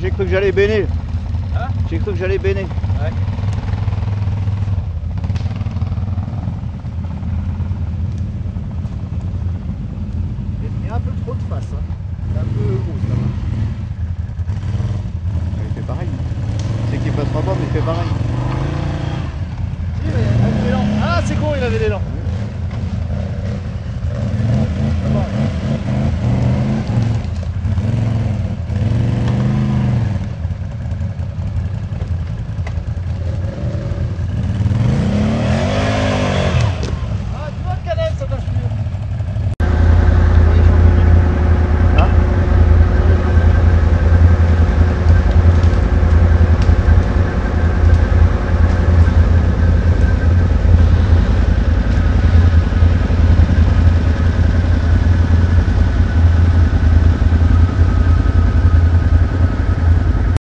J'ai cru que j'allais béner. Hein J'ai cru que j'allais béner. Ouais. Il y a un peu trop de face. Hein. C'est un peu haut là-bas. Ah, il fait pareil. C'est qu'il passera pas, mais il fait pareil. Ah, c'est con, il avait l'élan.